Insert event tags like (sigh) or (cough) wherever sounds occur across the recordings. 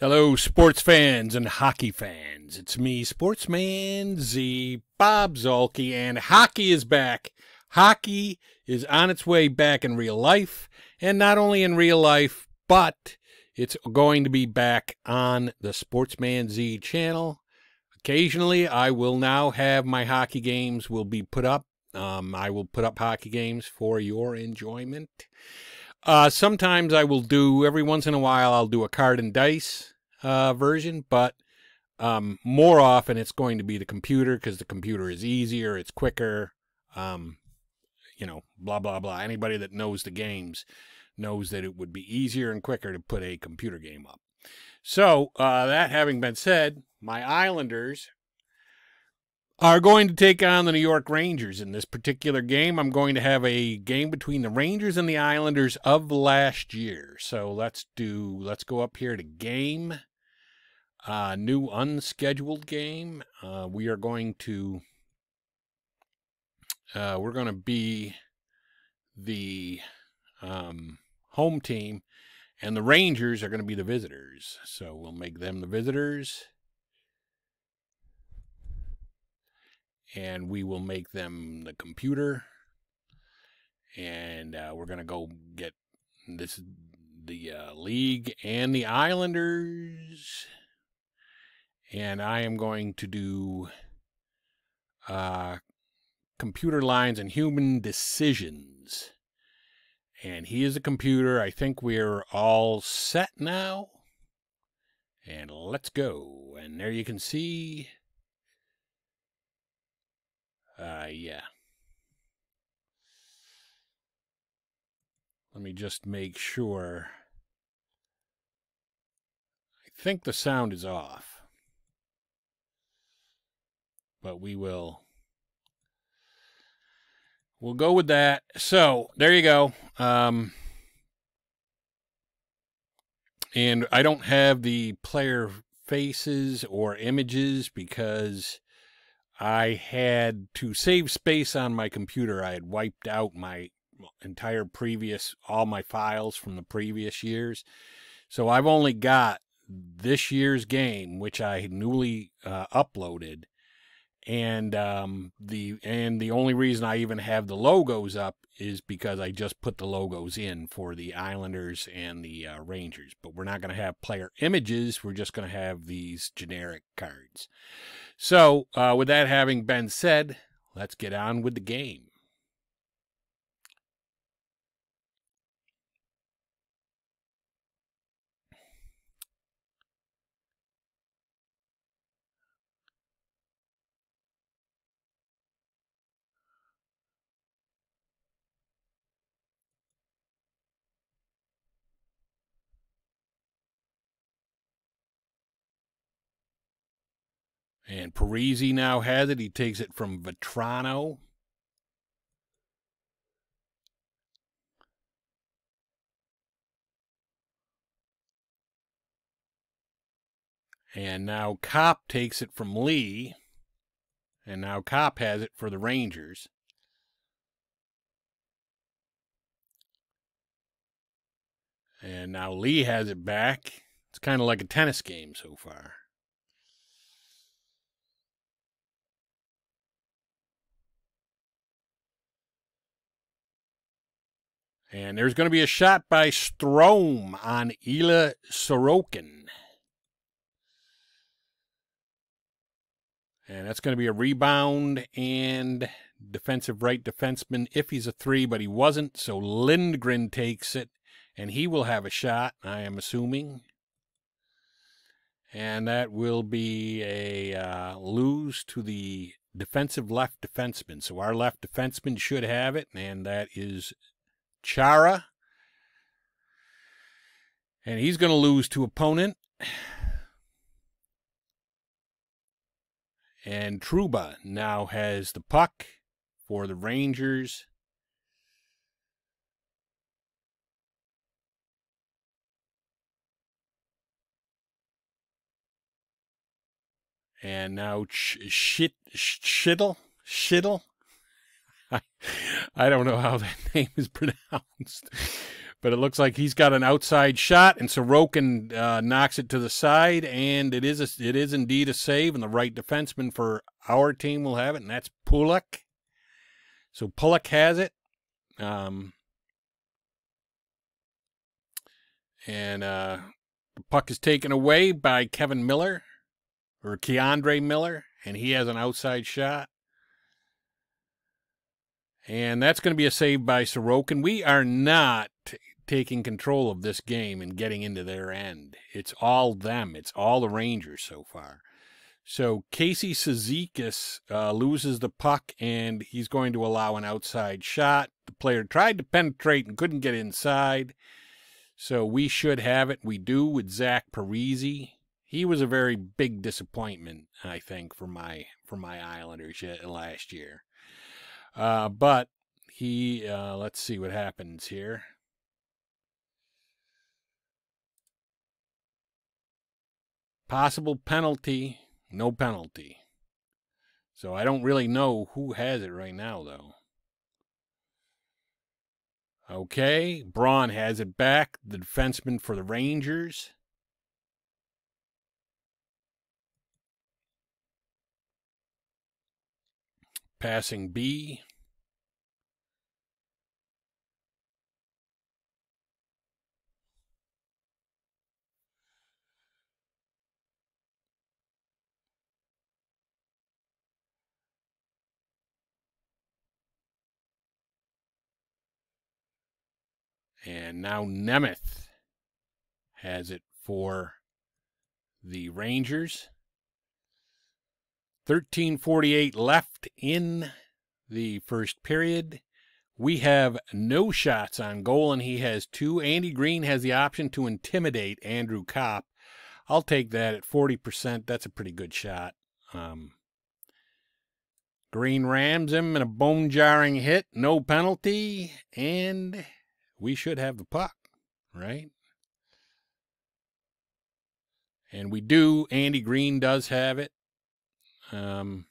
Hello, sports fans and hockey fans. It's me, Sportsman Z, Bob Zuhlke, and hockey is back. Hockey is on its way back in real life, and not only in real life, but it's going to be back on the Sportsman Z channel. Occasionally, I will now have my hockey games will be put up. Um, I will put up hockey games for your enjoyment. Uh, sometimes I will do every once in a while. I'll do a card and dice uh, version, but um, more often it's going to be the computer because the computer is easier, it's quicker. Um, you know, blah blah blah. Anybody that knows the games knows that it would be easier and quicker to put a computer game up. So uh, that having been said, my Islanders are going to take on the New York Rangers in this particular game. I'm going to have a game between the Rangers and the Islanders of last year. So let's do let's go up here to game. Uh, new unscheduled game. Uh, we are going to uh, we're going to be the um, home team, and the Rangers are going to be the visitors. So we'll make them the visitors. And we will make them the computer. And uh, we're going to go get this the uh, league and the islanders. And i am going to do uh, computer lines and human decisions. And he is a computer. I think we're all set now. And let's go. And there you can see uh, yeah. Let me just make sure. I think the sound is off. But we will we'll go with that. So there you go. Um, and I don't have the player faces or images because I had to save space on my computer. I had wiped out my entire previous, all my files from the previous years. So I've only got this year's game, which I newly uh, uploaded. And um, the and the only reason I even have the logos up is because I just put the logos in for the Islanders and the uh, Rangers. But we're not going to have player images. We're just going to have these generic cards. So, uh, with that having been said, let's get on with the game. And Parise now has it. He takes it from Vatrano. And now Copp takes it from Lee. And now Copp has it for the Rangers. And now Lee has it back. It's kind of like a tennis game so far. And there's going to be a shot by Strome on Ilya Sorokin. And that's going to be a rebound and defensive right defenseman if he's a three, but he wasn't. So Lindgren takes it, and he will have a shot, I am assuming. And that will be a uh, lose to the defensive left defenseman. So our left defenseman should have it, and that is Chara. And he's going to lose to opponent. And Trouba now has the puck for the Rangers. And now Ch- Shit Shittle Shittle (laughs) I, don't know how that (laughs) name is pronounced, but it looks like he's got an outside shot, and Sorokin uh, knocks it to the side, and it is a, it is indeed a save, and the right defenseman for our team will have it, and that's Pulock. So Pulock has it. Um, and uh, the puck is taken away by Kevin Miller or K'Andre Miller, and he has an outside shot. And that's going to be a save by Sorokin. We are not taking control of this game and getting into their end. It's all them. It's all the Rangers so far. So Casey Cizikas uh, loses the puck and he's going to allow an outside shot. The player tried to penetrate and couldn't get inside. So we should have it. We do with Zach Parise. He was a very big disappointment, I think, for my for my Islanders last year. Uh, but he, uh, let's see what happens here. Possible penalty, no penalty. So I don't really know who has it right now, though. Okay, Braun has it back, the defenseman for the Rangers. Passing B. And now Nemeth has it for the Rangers. 1348 left in the first period. We have no shots on goal, and he has two. Andy Greene has the option to intimidate Andrew Copp. I'll take that at 40%. That's a pretty good shot. Um, Greene rams him in a bone jarring hit, no penalty, and we should have the puck, right? And we do. Andy Greene does have it. Um,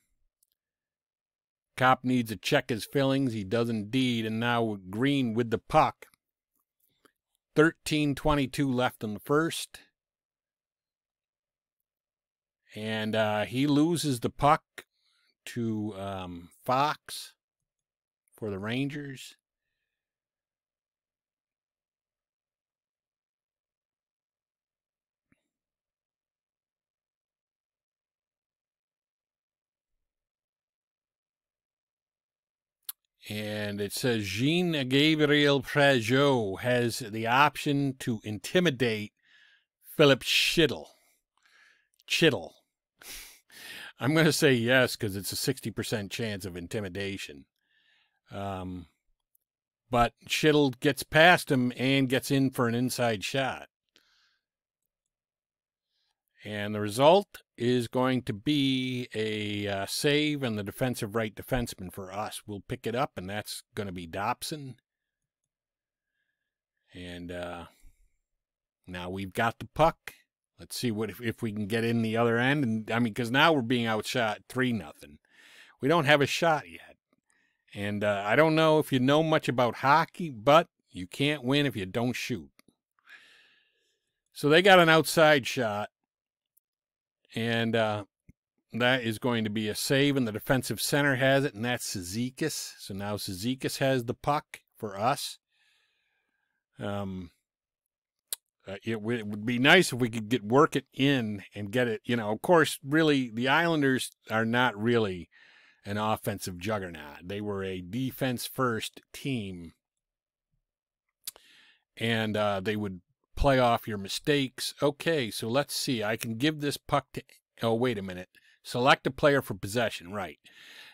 Copp needs to check his fillings. He does indeed. And now Greene with the puck. 13.22 left in the first. And uh, he loses the puck to um, Fox for the Rangers. And it says Jean Gabriel Pageau has the option to intimidate Filip Schittle. Chittle. (laughs) I'm going to say yes because it's a 60% chance of intimidation. Um, but Schittle gets past him and gets in for an inside shot. And the result is going to be a uh, save and the defensive right defenseman for us. We'll pick it up, and that's going to be Dobson. And uh, now we've got the puck. Let's see what if, if we can get in the other end. And I mean, because now we're being outshot three nothing. We don't have a shot yet. And uh, I don't know if you know much about hockey, but you can't win if you don't shoot. So they got an outside shot and uh, that is going to be a save, and the defensive center has it, and that's Cizikas. So now Cizikas has the puck for us. Um, uh, it, it would be nice if we could get work it in and get it. You know, of course, really, the Islanders are not really an offensive juggernaut. They were a defense first team, and uh, they would play off your mistakes. Okay, so let's see. I can give this puck to. Oh, wait a minute. Select a player for possession. Right.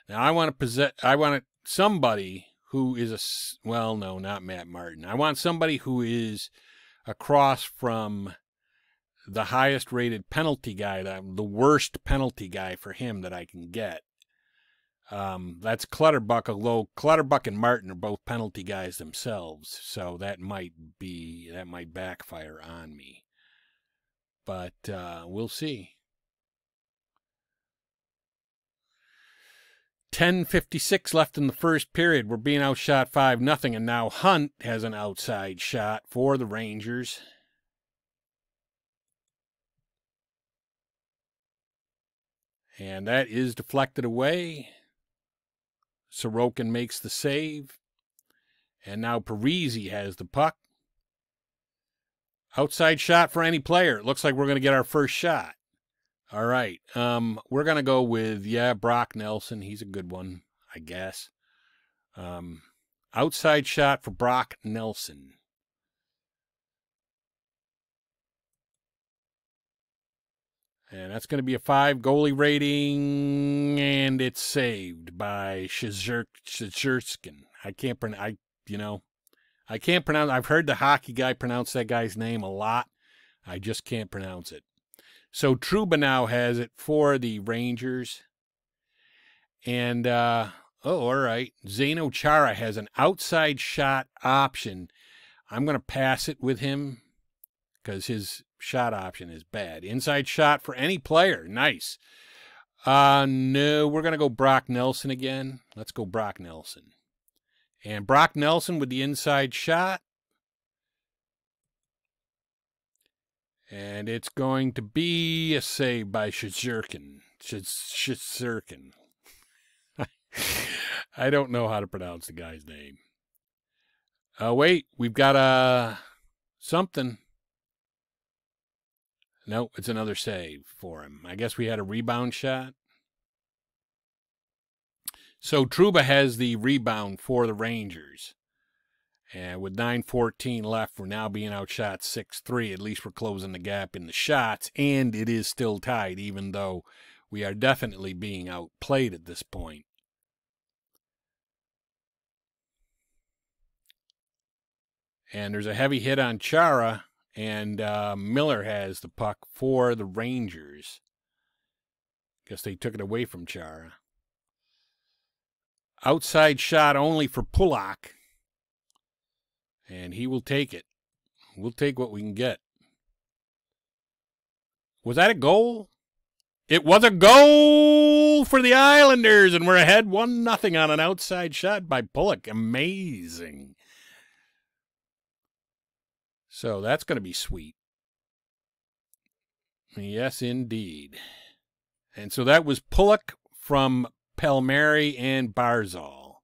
Now I want to possess. I want somebody who is a. Well, no, not Matt Martin. I want somebody who is across from the highest rated penalty guy, the, the worst penalty guy for him that I can get. Um, that's Clutterbuck, although Clutterbuck and Martin are both penalty guys themselves, so that might be that might backfire on me. But uh, we'll see. 10.56 left in the first period. We're being outshot 5 nothing, and now Hunt has an outside shot for the Rangers. And that is deflected away. Sorokin makes the save. And now Parise has the puck. Outside shot for any player. It looks like we're going to get our first shot. All right. Um, we're going to go with, yeah, Brock Nelson. He's a good one, I guess. Um, outside shot for Brock Nelson. And that's going to be a five goalie rating, and it's saved by Sherzerkin. I can't pronounce. I you know, I can't pronounce. I've heard the hockey guy pronounce that guy's name a lot. I just can't pronounce it. So Trouba now has it for the Rangers, and uh, oh, all right. Zdeno Chara has an outside shot option. I'm going to pass it with him because his shot option is bad. Inside shot for any player. Nice. Uh, no, we're going to go Brock Nelson again. Let's go Brock Nelson. And Brock Nelson with the inside shot. And it's going to be a save by Shizurkin. Shizurkin. (laughs) I don't know how to pronounce the guy's name. Uh, wait. We've got a uh, something. No, it's another save for him. I guess we had a rebound shot. So Trouba has the rebound for the Rangers. And with 9.14 left, we're now being outshot 6 3. At least we're closing the gap in the shots. And it is still tied, even though we are definitely being outplayed at this point. And there's a heavy hit on Chara and uh, Miller has the puck for the Rangers. Guess they took it away from Chara. Outside shot only for Pulock. And he will take it. We'll take what we can get. Was that a goal? It was a goal for the Islanders, and we're ahead one nothing on an outside shot by Pulock. Amazing. So that's going to be sweet. Yes, indeed. And so that was Pulock from Palmieri and Barzal.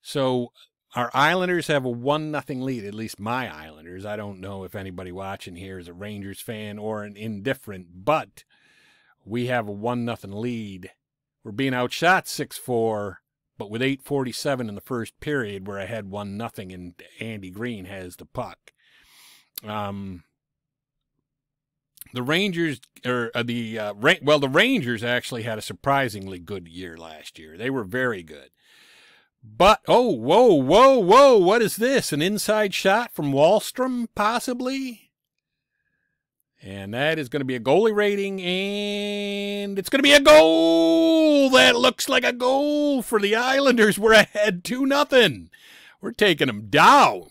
So our Islanders have a one nothing lead, at least my Islanders. I don't know if anybody watching here is a Rangers fan or an indifferent, but we have a one nothing lead. We're being outshot six four, but with eight forty seven in the first period, we're ahead one nothing, and Andy Greene has the puck. Um, the Rangers or uh, the uh, Ra- well, the Rangers actually had a surprisingly good year last year. They were very good. But oh, whoa, whoa, whoa! What is this? An inside shot from Wahlstrom, possibly? And that is going to be a goalie rating, and it's going to be a goal. That looks like a goal for the Islanders. We're ahead two nothing. We're taking them down,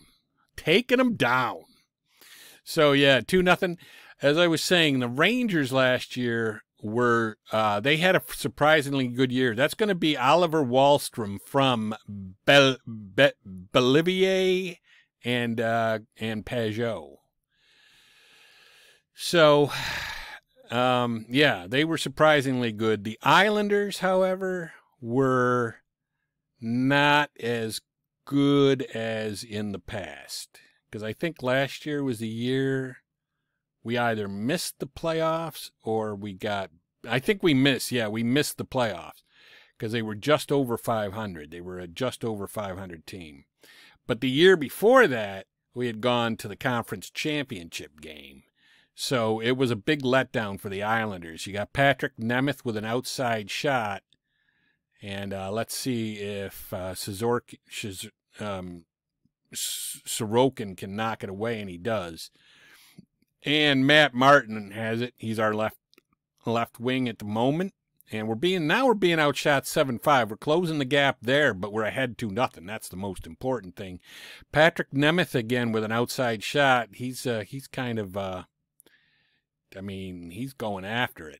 taking them down. So yeah, two nothing. As I was saying, the Rangers last year were uh, they had a surprisingly good year. That's going to be Oliver Wahlstrom from Bel- Be- Belivier and uh, and Pageau. So, um, yeah, they were surprisingly good. The Islanders, however, were not as good as in the past because I think last year was the year we either missed the playoffs or we got. I think we missed. Yeah, we missed the playoffs because they were just over 500. They were a just over 500 team. But the year before that, we had gone to the conference championship game. So it was a big letdown for the Islanders. You got Patrick Nemeth with an outside shot. And uh, let's see if uh, Szork, um, Sorokin can knock it away, and he does. And Matt Martin has it. He's our left left wing at the moment. And we're being now we're being outshot seven five. We're closing the gap there, but we're ahead two nothing. That's the most important thing. Patrick Nemeth again with an outside shot. He's uh, he's kind of uh, I mean he's going after it.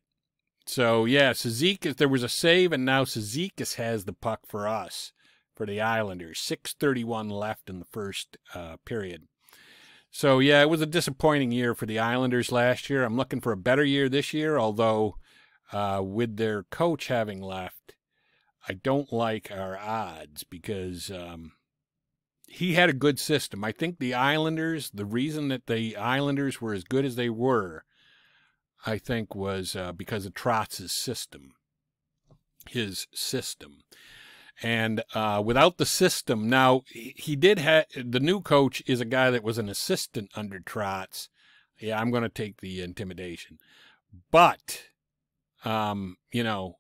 So yeah, Cizikas, there was a save, and now Cizikas has the puck for us for the Islanders. Six thirty-one left in the first uh, period. So yeah, it was a disappointing year for the Islanders last year. I'm looking for a better year this year, although uh, with their coach having left, I don't like our odds because um, he had a good system. I think the Islanders, the reason that the Islanders were as good as they were, I think was uh, because of Trotz's system, his system. And uh, without the system, now he did have the new coach is a guy that was an assistant under Trotz. Yeah, I'm going to take the intimidation, but um, you know,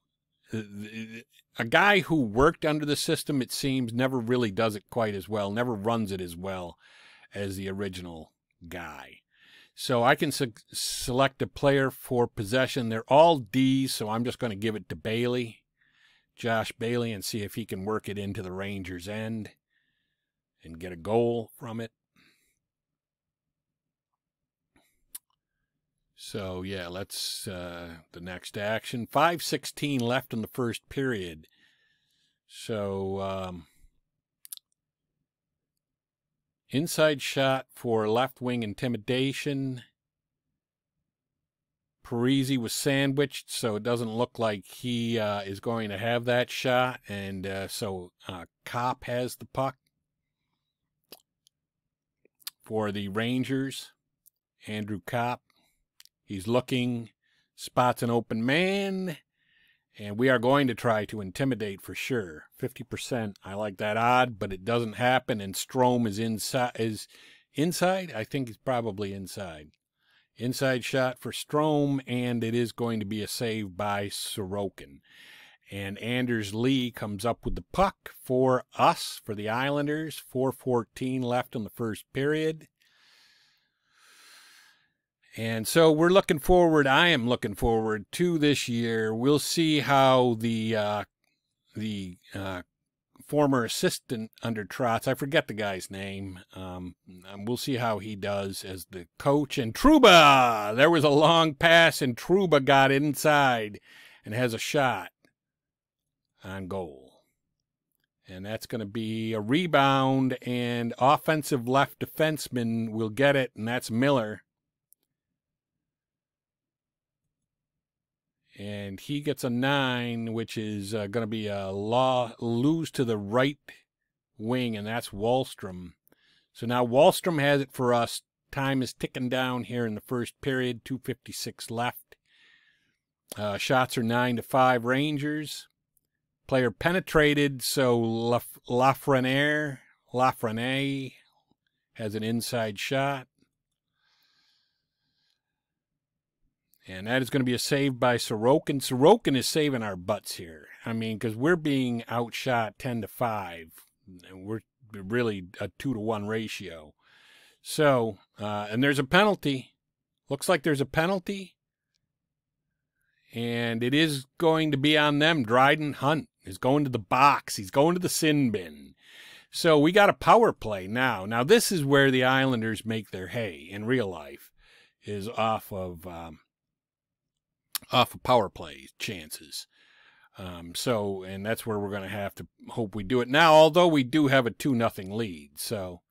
a guy who worked under the system, it seems, never really does it quite as well, never runs it as well as the original guy. So I can se- select a player for possession. They're all D's, so I'm just going to give it to Bailey. Josh Bailey and see if he can work it into the Rangers' end and get a goal from it. So yeah, let's uh, the next action. Five sixteen left in the first period. So um, inside shot for left wing intimidation. Parise was sandwiched, so it doesn't look like he uh, is going to have that shot. And uh, so uh, Copp has the puck for the Rangers. Andrew Copp. He's looking, spots an open man, and we are going to try to intimidate for sure. 50%. I like that odd, but it doesn't happen, and Strome is inside. Is inside? I think he's probably inside. Inside shot for Strome, and it is going to be a save by Sorokin. And Anders Lee comes up with the puck for us, for the Islanders. 4.14 left in the first period. And so we're looking forward, I am looking forward to this year. We'll see how the uh, the uh, former assistant under Trotz. I forget the guy's name. Um, we'll see how he does as the coach. And Trouba! there was a long pass, and Trouba got inside and has a shot on goal. And that's going to be a rebound, and offensive left defenseman will get it, and that's Miller. And he gets a nine, which is uh, going to be a law lose to the right wing, and that's Wahlstrom. So now Wahlstrom has it for us. Time is ticking down here in the first period. 256 left. Uh, shots are nine to five Rangers. Player penetrated, so Lafreniere Lafreniere has an inside shot. And that is going to be a save by Sorokin. Sorokin is saving our butts here. I mean, because we're being outshot 10 to 5. And we're really a 2 to 1 ratio. So, uh, and there's a penalty. Looks like there's a penalty. And it is going to be on them. Dryden Hunt is going to the box. He's going to the sin bin. So we got a power play now. Now, this is where the Islanders make their hay in real life, is off of. Um, off of power play chances. Um, so, and that's where we're going to have to hope we do it now, although we do have a 2 nothing lead. So,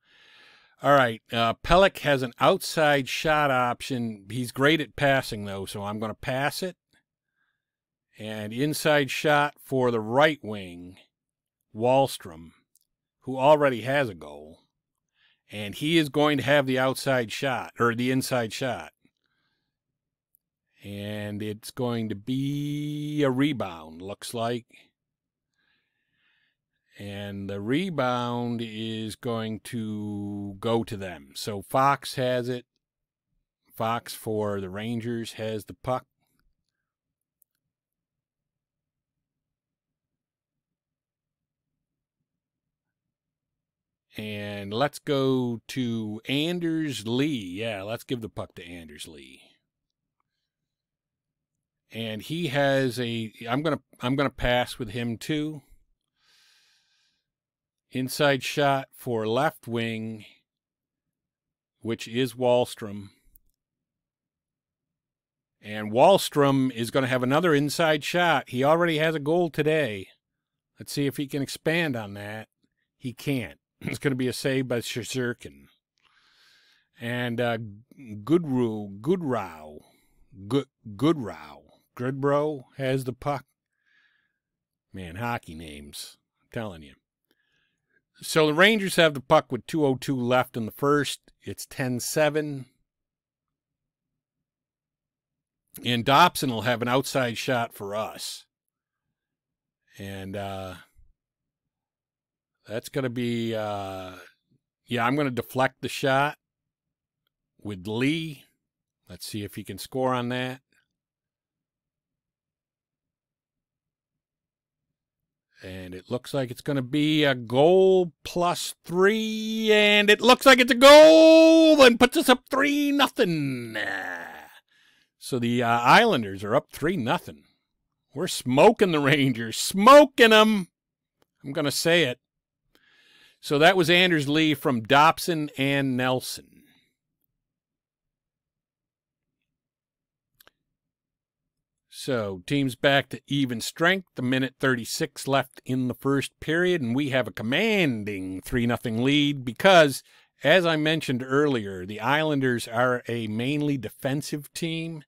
all right. Uh, Pelech has an outside shot option. He's great at passing, though, so I'm going to pass it. And inside shot for the right wing, Wahlstrom, who already has a goal. And he is going to have the outside shot, or the inside shot and it's going to be a rebound, looks like. And the rebound is going to go to them. So Fox has it. Fox for the Rangers has the puck. And let's go to Anders Lee. Yeah, let's give the puck to Anders Lee and he has a I'm going to I'm to pass with him too. Inside shot for left wing which is Wahlstrom. And Wahlstrom is going to have another inside shot. He already has a goal today. Let's see if he can expand on that. He can't. (clears throat) It's going to be a save by Shazirkin. And uh, Goodrow, Goodrow, Good, Goodrow, Goodrow has the puck. Man, hockey names. I'm telling you. So the Rangers have the puck with 2.02 left in the first. It's 10 7. And Dobson will have an outside shot for us. And uh, that's going to be, uh, yeah, I'm going to deflect the shot with Lee. Let's see if he can score on that. And it looks like it's going to be a goal plus three, and it looks like it's a goal, and puts us up three nothing. So the uh, Islanders are up three nothing. We're smoking the Rangers, smoking them. I'm going to say it. So that was Anders Lee from Dobson and Nelson. So teams back to even strength. The minute 36 left in the first period, and we have a commanding 3 0 lead because, as I mentioned earlier, the Islanders are a mainly defensive team.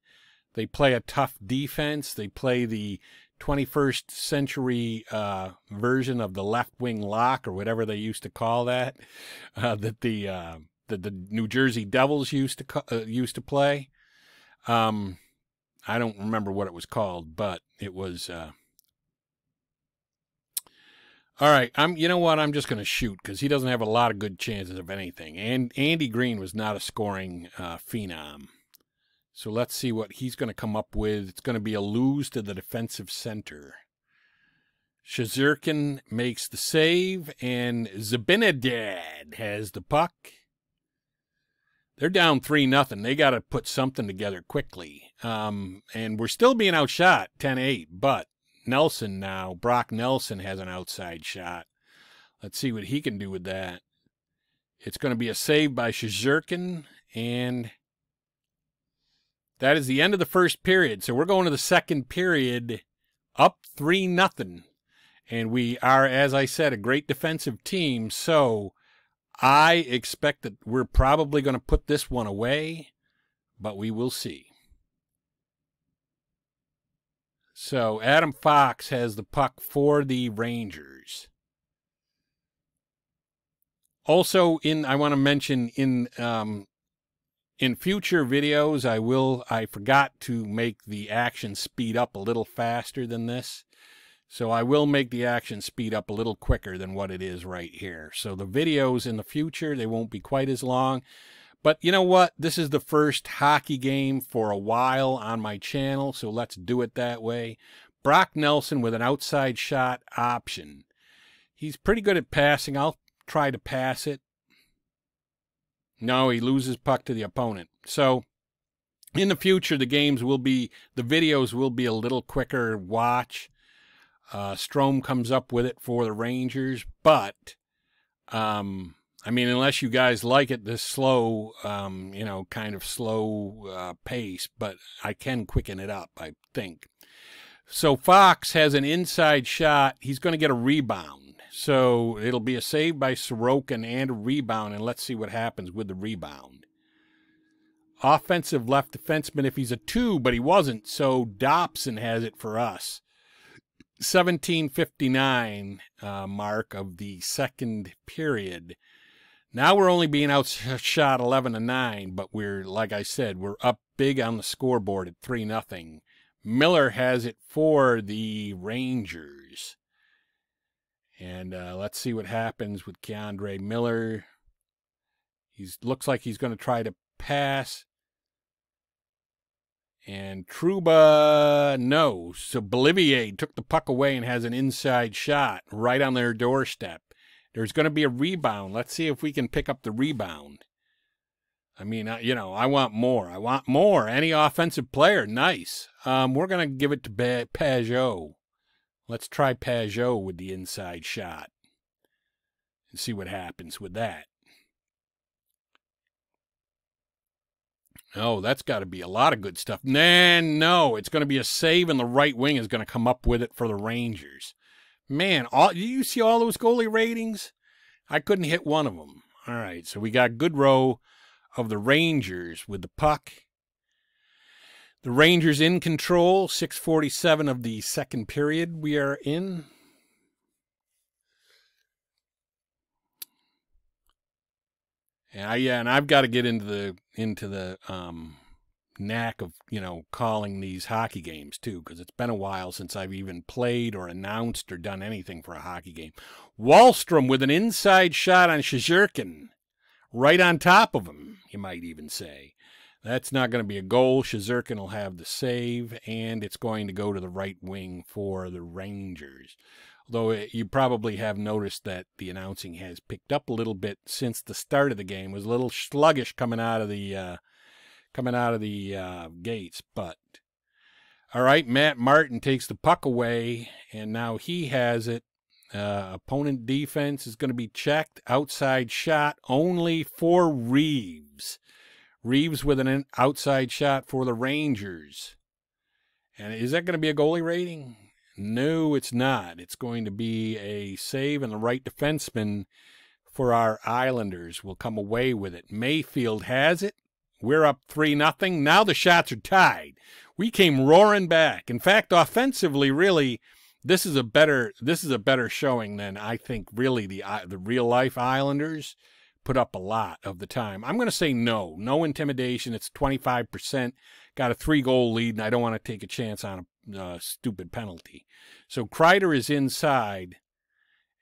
They play a tough defense. They play the 21st century uh, version of the left wing lock or whatever they used to call that (laughs) uh, that the uh, that the New Jersey Devils used to uh, used to play. Um, I don't remember what it was called, but it was. Uh, all right, I'm. You know what? I'm just going to shoot because he doesn't have a lot of good chances of anything. And Andy Greene was not a scoring uh, phenom. So let's see what he's going to come up with. It's going to be a lose to the defensive center. Shazirkin makes the save, and Zibanejad has the puck. They're down three nothing. They got to put something together quickly. Um, and we're still being outshot 10-8, but Nelson now, Brock Nelson has an outside shot. Let's see what he can do with that. It's going to be a save by Shazirkin, and that is the end of the first period. So we're going to the second period up 3 nothing. And we are, as I said, a great defensive team. So I expect that we're probably going to put this one away, but we will see. So Adam Fox has the puck for the Rangers. Also, in I want to mention in um, in future videos, I will, I forgot to make the action speed up a little faster than this. So I will make the action speed up a little quicker than what it is right here. So the videos in the future, they won't be quite as long. But you know what? This is the first hockey game for a while on my channel, so let's do it that way. Brock Nelson with an outside shot option. He's pretty good at passing. I'll try to pass it. No, he loses puck to the opponent. So in the future, the games will be, the videos will be a little quicker watch. Uh, Strome comes up with it for the Rangers, but, um, I mean, unless you guys like it this slow, um, you know, kind of slow uh, pace, but I can quicken it up, I think. So Fox has an inside shot. He's going to get a rebound. So it'll be a save by Sorokin and a rebound, and let's see what happens with the rebound. Offensive left defenseman if he's a two, but he wasn't, so Dobson has it for us. 1759 uh, mark of the second period. Now we're only being outshot 11 to 9, but we're, like I said, we're up big on the scoreboard at 3 nothing. Miller has it for the Rangers. And uh, let's see what happens with K'Andre Miller. He looks like he's going to try to pass. And Trouba, no. So Bolivier took the puck away and has an inside shot right on their doorstep. There's going to be a rebound. Let's see if we can pick up the rebound. I mean, you know, I want more. I want more. Any offensive player, nice. Um, we're going to give it to Pageau. Let's try Pageau with the inside shot and see what happens with that. Oh, that's got to be a lot of good stuff. Nah, no, it's going to be a save, and the right wing is going to come up with it for the Rangers. Man, all you see all those goalie ratings? I couldn't hit one of them. All right, so we got Goodrow of the Rangers with the puck. The Rangers in control, 647 of the second period we are in. I, yeah, and I've got to get into the into the um, knack of you know calling these hockey games too, because it's been a while since I've even played or announced or done anything for a hockey game. Wahlstrom with an inside shot on Sherzkin, right on top of him. You might even say that's not going to be a goal. Sherzkin will have the save, and it's going to go to the right wing for the Rangers. Though you probably have noticed that the announcing has picked up a little bit since the start of the game. It was a little sluggish coming out of the uh, coming out of the uh, gates, but all right, Matt Martin takes the puck away, and now he has it. Uh, opponent defense is going to be checked. Outside shot only for Reeves. Reeves with an outside shot for the Rangers. And is that going to be a goalie rating? No, it's not. It's going to be a save, and the right defenseman for our Islanders will come away with it. Mayfield has it. We're up 3 nothing. Now the shots are tied. We came roaring back. In fact, offensively, really, this is a better this is a better showing than I think really the the real life Islanders put up a lot of the time. I'm going to say no. No intimidation. It's 25%. Got a three goal lead, and I don't want to take a chance on a uh, stupid penalty. So Kreider is inside,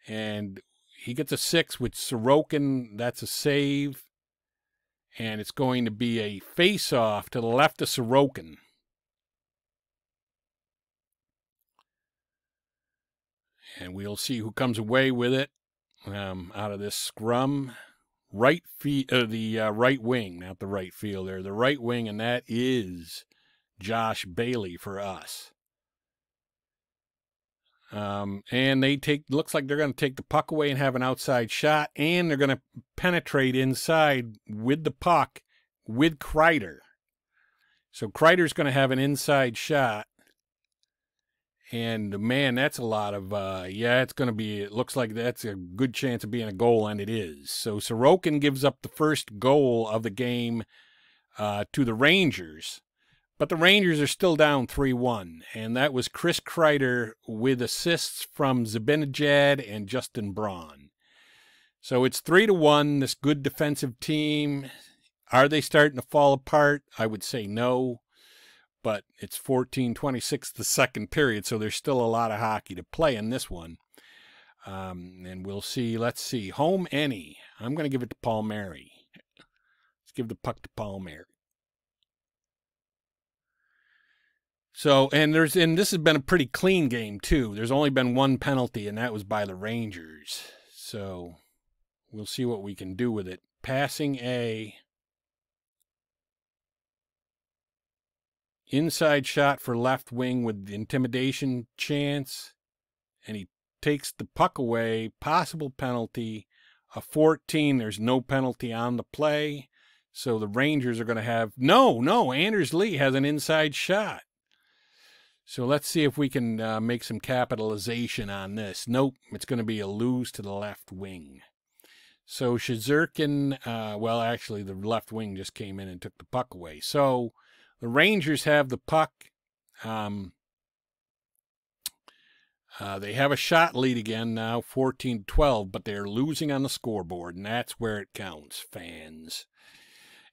and he gets a six with Sorokin. That's a save. And it's going to be a face off to the left of Sorokin. And we'll see who comes away with it um, out of this scrum right feet, uh, the uh, right wing, not the right fielder, the right wing, and that is Josh Bailey for us. Um, and they take looks like they're going to take the puck away and have an outside shot, and they're going to penetrate inside with the puck with Kreider. So Kreider's going to have an inside shot, and man, that's a lot of, uh, yeah, it's going to be, it looks like that's a good chance of being a goal, and it is. So Sorokin gives up the first goal of the game uh, to the Rangers, but the Rangers are still down 3 1. And that was Chris Kreider with assists from Zibanejad and Justin Braun. So it's 3 to 1, this good defensive team. Are they starting to fall apart? I would say no but it's 14-26 the second period, so there's still a lot of hockey to play in this one. Um, and we'll see. Let's see. Home any. I'm going to give it to Palmieri. Let's give the puck to Palmieri. So, and there's, and this has been a pretty clean game too. There's only been one penalty, and that was by the Rangers. So, we'll see what we can do with it. Passing A. Inside shot for left wing with the intimidation chance. And he takes the puck away. Possible penalty. A 14. There's no penalty on the play. So the Rangers are going to have. No, no. Anders Lee has an inside shot. So let's see if we can uh, make some capitalization on this. Nope, it's going to be a lose to the left wing. So Sherzkin, uh, well, actually, the left wing just came in and took the puck away. So the Rangers have the puck. Um, uh, they have a shot lead again now, 14 12, but they're losing on the scoreboard, and that's where it counts, fans.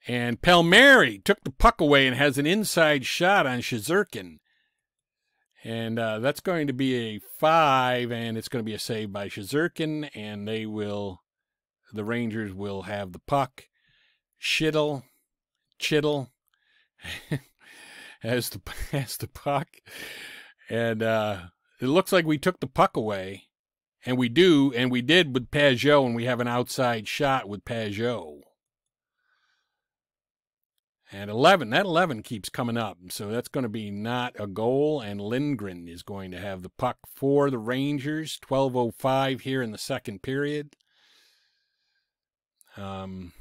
And Palmieri took the puck away and has an inside shot on Sherzkin. And uh, that's going to be a five, and it's going to be a save by Sherzkin, and they will, the Rangers will have the puck. Schittle, Chittle, (laughs) has the (laughs) has the puck, and uh, it looks like we took the puck away, and we do, and we did with Pageau, and we have an outside shot with Pageau. And 11, that 11 keeps coming up. So that's going to be not a goal. And Lindgren is going to have the puck for the Rangers. 12.05 here in the second period. Um,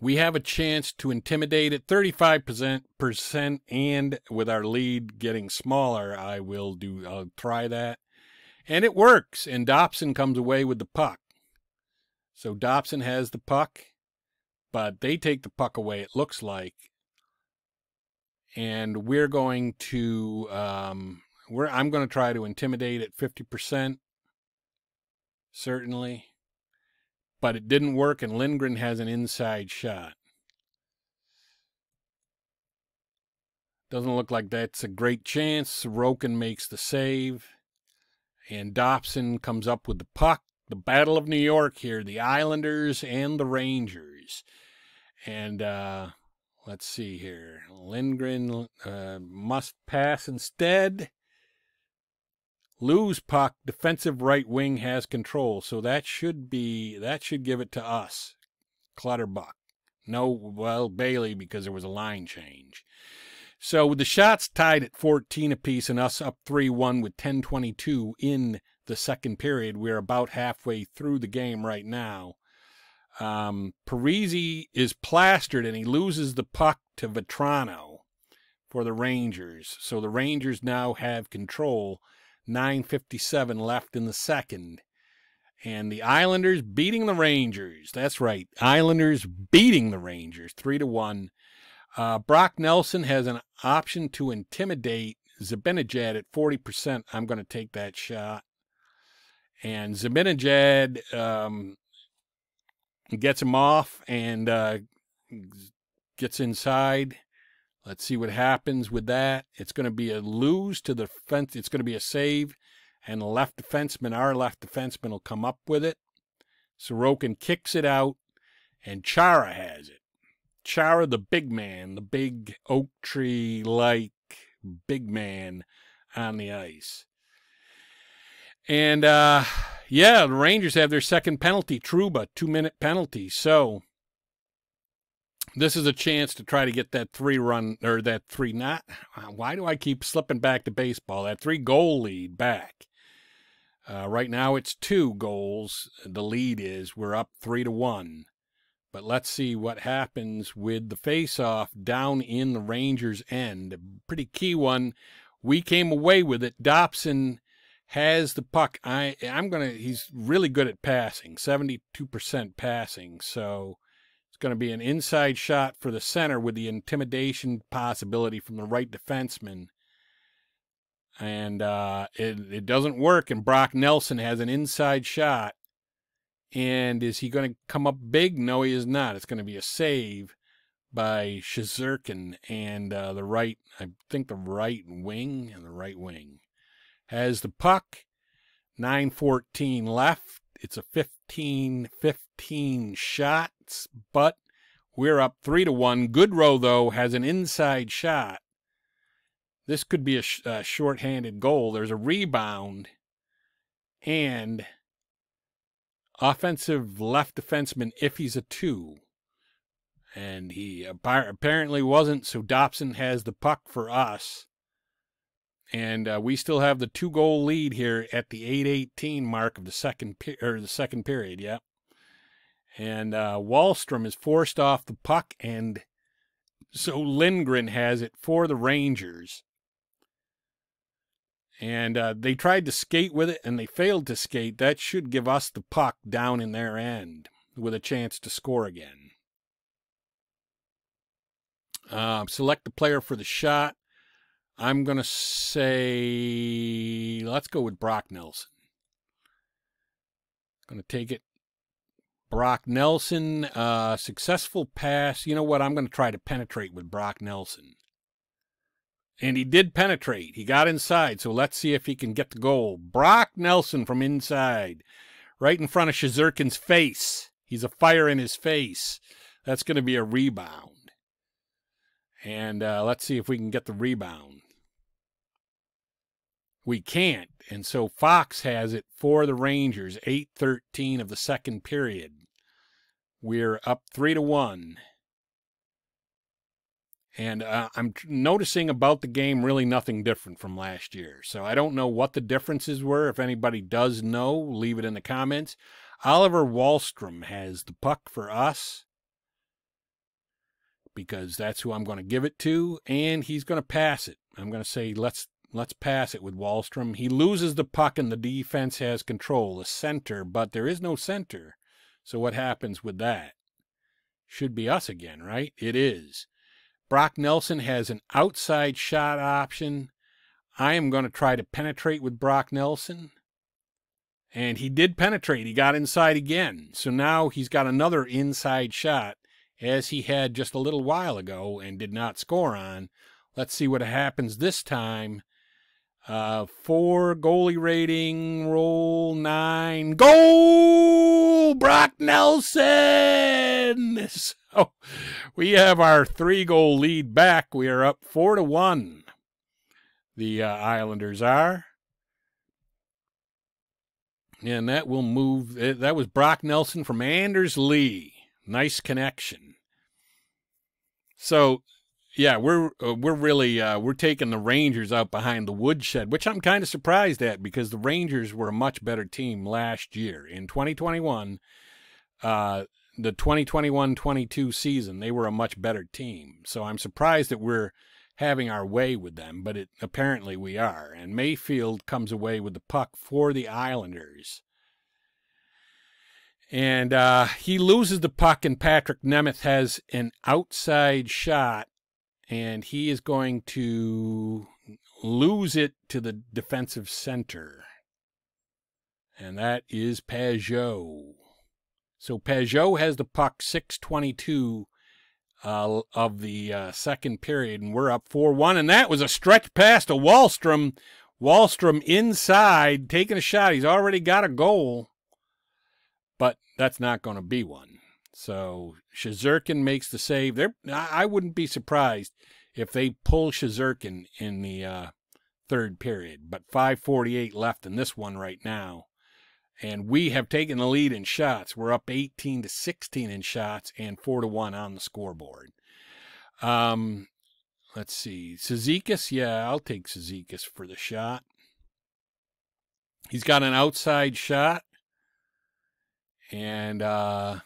we have a chance to intimidate at 35% and with our lead getting smaller, I will do I'll try that. And it works and Dobson comes away with the puck. So Dobson has the puck, but they take the puck away it looks like. And we're going to um we're I'm going to try to intimidate at 50% certainly but it didn't work, and Lindgren has an inside shot. Doesn't look like that's a great chance. Sorokin makes the save, and Dobson comes up with the puck. The Battle of New York here, the Islanders and the Rangers. And uh, let's see here. Lindgren uh, must pass instead. Lose puck, defensive right wing has control, so that should be that should give it to us. Clutterbuck. No, well, Bailey because there was a line change. So with the shots tied at 14 apiece and us up 3-1 with 10:22 in the second period, we're about halfway through the game right now. Um, Parise is plastered and he loses the puck to Vatrano for the Rangers. So the Rangers now have control 9.57 left in the second. And the Islanders beating the Rangers. That's right. Islanders beating the Rangers 3 to 1. Uh, Brock Nelson has an option to intimidate Zibanejad at 40%. I'm going to take that shot. And Zibanejad um, gets him off and uh, gets inside. Let's see what happens with that. It's going to be a lose to the fence. It's going to be a save, and the left defenseman, our left defenseman, will come up with it. Sorokin kicks it out, and Chara has it. Chara, the big man, the big oak tree like big man on the ice. And uh, yeah, the Rangers have their second penalty, Trouba, two minute penalty. So this is a chance to try to get that three run or that three not why do i keep slipping back to baseball? That three goal lead back. Uh, right now it's two goals. The lead is we're up three to one. But let's see what happens with the face off down in the rangers end. A pretty key one. We came away with it. Dobson has the puck i i'm gonna he's really good at passing 72% passing so it's to be an inside shot for the center with the intimidation possibility from the right defenseman. And uh, it, it doesn't work, and Brock Nelson has an inside shot. And is he going to come up big? No, he is not. It's going to be a save by Shesterkin and uh, the right, I think the right wing and the right wing has the puck. 9:14 left. It's a 15 15 shots, but we're up 3 to 1. Goodrow, though, has an inside shot. This could be a, sh- a short-handed goal. There's a rebound and offensive left defenseman if he's a 2. And he apparently wasn't, so Dobson has the puck for us and uh, we still have the two goal lead here at the 818 mark of the second or the second period yeah and uh, Wahlstrom is forced off the puck and so Lindgren has it for the Rangers. And uh, they tried to skate with it and they failed to skate. That should give us the puck down in their end with a chance to score again. Uh, select the player for the shot I'm going to say, let's go with Brock Nelson. Going to take it. Brock Nelson, uh, successful pass. You know what? I'm going to try to penetrate with Brock Nelson. And he did penetrate. He got inside. So let's see if he can get the goal. Brock Nelson from inside, right in front of Shesterkin's face. He's a fire in his face. That's going to be a rebound. And uh, let's see if we can get the rebound we can't. And so Fox has it for the Rangers, 8-13 of the second period. We're up 3 to 1. And uh, I'm noticing about the game really nothing different from last year. So I don't know what the differences were. If anybody does know, leave it in the comments. Oliver Wahlstrom has the puck for us. because that's who I'm going to give it to, and he's going to pass it. I'm going to say let's let's pass it with Wahlstrom. He loses the puck, and the defense has control, the center, but there is no center. So what happens with that? Should be us again, right? It is. Brock Nelson has an outside shot option. I am going to try to penetrate with Brock Nelson. And he did penetrate. He got inside again. So now he's got another inside shot as he had just a little while ago and did not score on. Let's see what happens this time. Uh, four goalie rating, roll nine, goal, Brock Nelson. (laughs) So we have our three goal lead back. We are up four to one. The uh, Islanders are. And that will move. Eh, that was Brock Nelson from Anders Lee. Nice connection. So, yeah, we're uh, we're really uh, we're taking the Rangers out behind the woodshed, which I'm kind of surprised at because the Rangers were a much better team last year in 2021. Uh, the 2021-22 season, they were a much better team. So I'm surprised that we're having our way with them, but it apparently we are. And Mayfield comes away with the puck for the Islanders. And uh, he loses the puck, and Patrick Nemeth has an outside shot, and he is going to lose it to the defensive center. And that is Pageau. So Pageau has the puck 622 uh, of the uh, second period, and we're up 4 1. And that was a stretch pass to Wahlstrom. Wahlstrom inside, taking a shot. He's already got a goal but that's not going to be one. So Sherzerkin makes the save. There, I wouldn't be surprised if they pull Sherzerkin in the uh, third period. But 5:48 left in this one right now, and we have taken the lead in shots. We're up 18 to 16 in shots and four to one on the scoreboard. Um, let's see, Cizikas. Yeah, I'll take Cizikas for the shot. He's got an outside shot. And uh,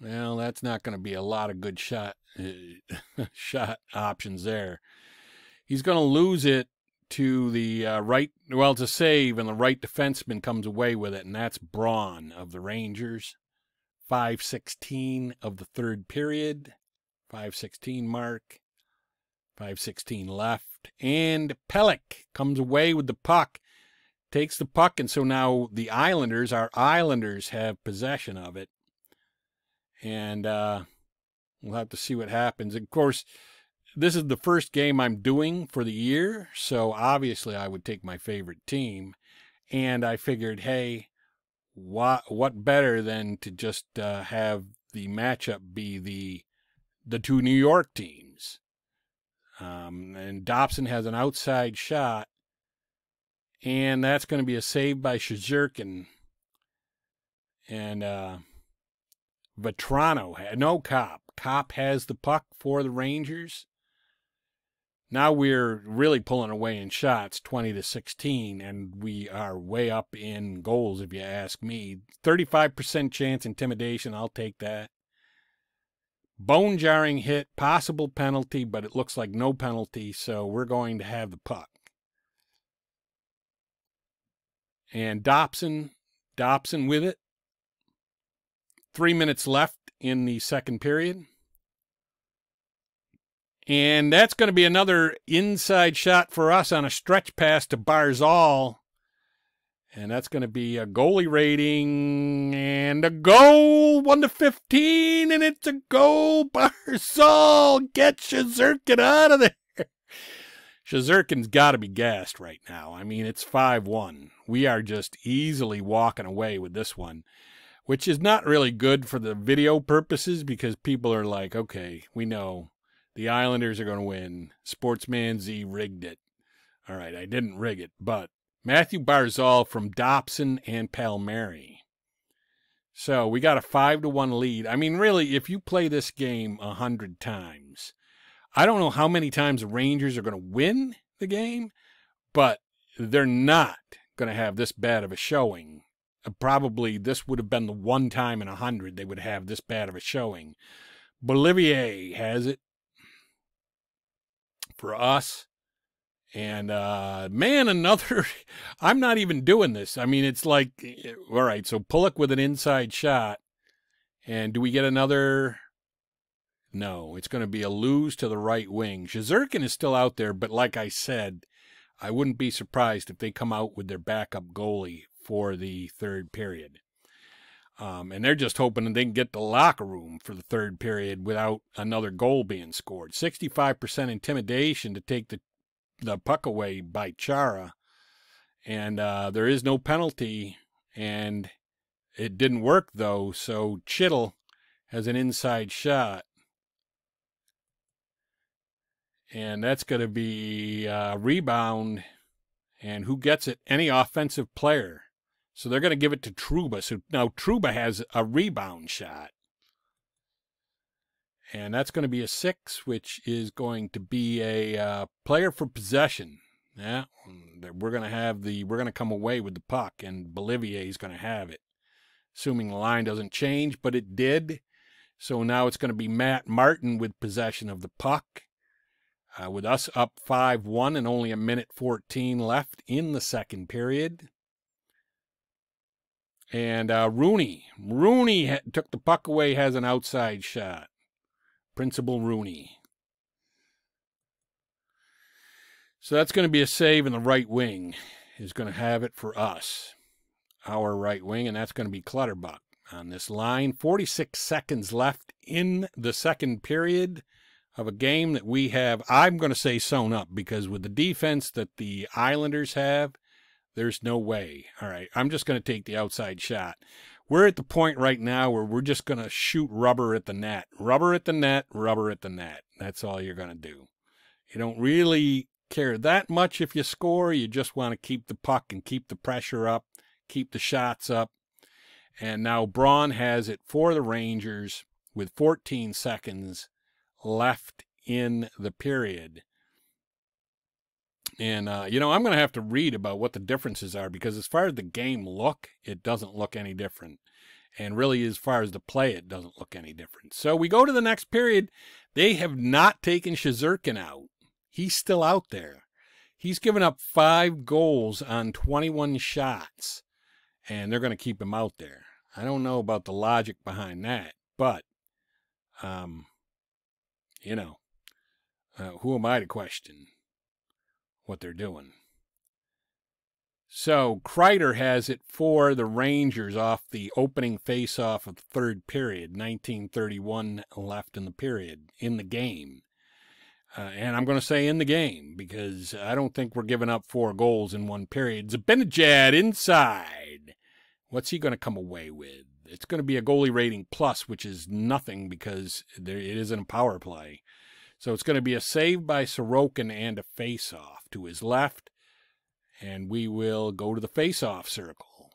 well, that's not going to be a lot of good shot uh, (laughs) shot options there. He's going to lose it to the uh, right. Well, to save, and the right defenseman comes away with it, and that's Braun of the Rangers. 516 of the third period. 516 mark. 516 left. And Pelech comes away with the puck takes the puck, and so now the Islanders, our Islanders, have possession of it, and uh, we'll have to see what happens. Of course, this is the first game I'm doing for the year, so obviously I would take my favorite team, and I figured, hey, what what better than to just uh, have the matchup be the the two New York teams. Um, and Dobson has an outside shot and that's going to be a save by Sherzerkin. And uh, Vatrano, had, no Copp. Copp has the puck for the Rangers. Now we're really pulling away in shots, 20 to 16, and we are way up in goals, if you ask me. 35% chance intimidation, I'll take that. Bone jarring hit, possible penalty, but it looks like no penalty, so we're going to have the puck. and Dobson, Dobson with it. Three minutes left in the second period. And that's going to be another inside shot for us on a stretch pass to Barzal. And that's going to be a goalie rating and a goal, 1 to 15, and it's a goal. (laughs) Barzal, get Sherzerkin out of there. Sherzerkin's got to be gassed right now. I mean, it's 5 1. We are just easily walking away with this one, which is not really good for the video purposes because people are like, okay, we know the Islanders are going to win. Sportsman Z rigged it. All right, I didn't rig it, but Matthew Barzal from Dobson and Palmieri. So we got a five to one lead. I mean, really, if you play this game a hundred times, I don't know how many times the Rangers are going to win the game, but they're not going to have this bad of a showing. Probably this would have been the one time in a hundred they would have this bad of a showing. Beauvillier has it. for us. And uh, man, another. (laughs) I'm not even doing this. I mean, it's like, all right. So Pulock with an inside shot, and do we get another? No, it's going to be a lose to the right wing. Sherzirkin is still out there, but like I said, I wouldn't be surprised if they come out with their backup goalie for the third period. Um, and they're just hoping that they can get the locker room for the third period without another goal being scored. 65% intimidation to take the, the puck away by Chara. And uh, there is no penalty. And it didn't work, though. So Chittle has an inside shot. And that's going to be a rebound. And who gets it? Any offensive player. So they're going to give it to Trouba. So now Trouba has a rebound shot. And that's going to be a six, which is going to be a uh, player for possession. Yeah, we're going to have the we're going to come away with the puck, and Beauvillier is going to have it, assuming the line doesn't change, but it did. So now it's going to be Matt Martin with possession of the puck, uh, with us up five one and only a minute fourteen left in the second period. And uh, Rooney, Rooney took the puck away, has an outside shot. Principal Rooney. So that's going to be a save in the right wing. Is going to have it for us, our right wing, and that's going to be Clutterbuck on this line. 46 seconds left in the second period of a game that we have, I'm going to say, sewn up because with the defense that the Islanders have, there's no way. All right, I'm just going to take the outside shot. We're at the point right now where we're just going to shoot rubber at the net. Rubber at the net, rubber at the net. That's all you're going to do. You don't really care that much if you score. You just want to keep the puck and keep the pressure up, keep the shots up. And now Braun has it for the Rangers with 14 seconds left in the period. And, uh, you know, I'm going to have to read about what the differences are because as far as the game look, it doesn't look any different. And really, as far as the play, it doesn't look any different. So we go to the next period. They have not taken Sherzirkin out. He's still out there. He's given up five goals on 21 shots, and they're going to keep him out there. I don't know about the logic behind that, but, um, you know, uh, who am I to question? What they're doing. So Kreider has it for the Rangers off the opening face-off of the third period, 1931 left in the period, in the game. Uh, and I'm going to say in the game because I don't think we're giving up four goals in one period. Zibanejad inside. What's he going to come away with? It's going to be a goalie rating plus, which is nothing because there, it isn't a power play. So it's going to be a save by Sorokin and a face-off to his left. And we will go to the face-off circle.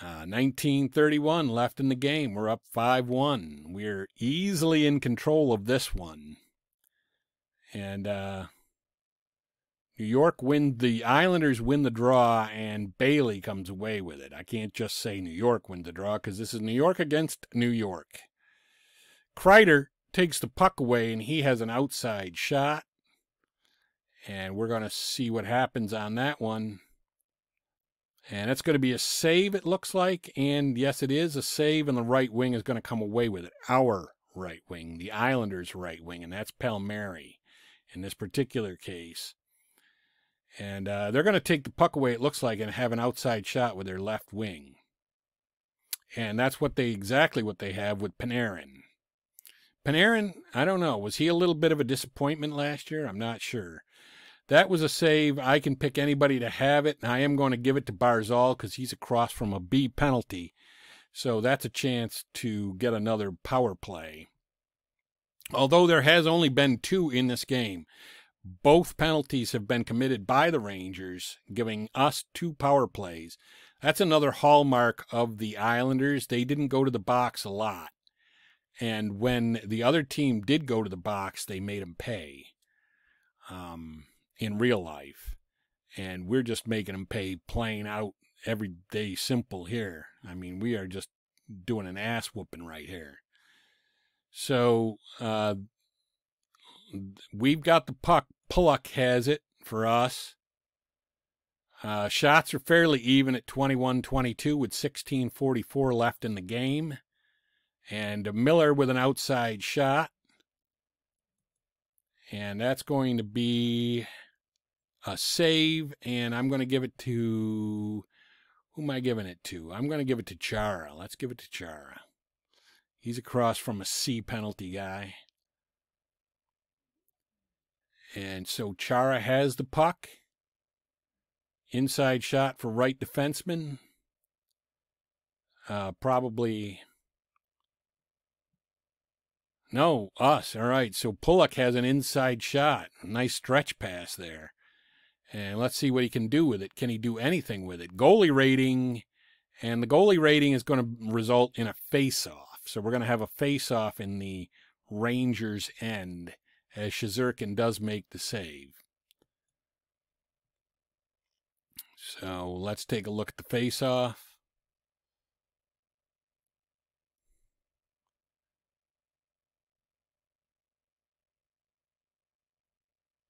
Uh, 1931 left in the game. We're up 5-1. We're easily in control of this one. And uh, New York win the Islanders win the draw and Bailey comes away with it. I can't just say New York win the draw because this is New York against New York. Kreider takes the puck away and he has an outside shot. And we're going to see what happens on that one. And it's going to be a save, it looks like. And yes, it is a save, and the right wing is going to come away with it. Our right wing, the Islanders' right wing, and that's Palmieri in this particular case. And uh, they're going to take the puck away, it looks like, and have an outside shot with their left wing. And that's what they exactly what they have with Panarin. Panarin, I don't know. Was he a little bit of a disappointment last year? I'm not sure. That was a save. I can pick anybody to have it, and I am going to give it to Barzal because he's across from a B penalty. So that's a chance to get another power play. Although there has only been two in this game, both penalties have been committed by the Rangers, giving us two power plays. That's another hallmark of the Islanders. They didn't go to the box a lot. And when the other team did go to the box, they made them pay um, in real life. And we're just making them pay playing out every day simple here. I mean, we are just doing an ass whooping right here. So uh, we've got the puck. Pulock has it for us. Uh, shots are fairly even at 21 22 with 16.44 left in the game. And Miller with an outside shot. And that's going to be a save. And I'm going to give it to. Who am I giving it to? I'm going to give it to Chara. Let's give it to Chara. He's across from a C penalty guy. And so Chara has the puck. Inside shot for right defenseman. Uh, probably. No, us. All right. So Pulock has an inside shot. Nice stretch pass there. And let's see what he can do with it. Can he do anything with it? Goalie rating. And the goalie rating is going to result in a face off. So we're going to have a face off in the Rangers' end as Sherzirkin does make the save. So let's take a look at the face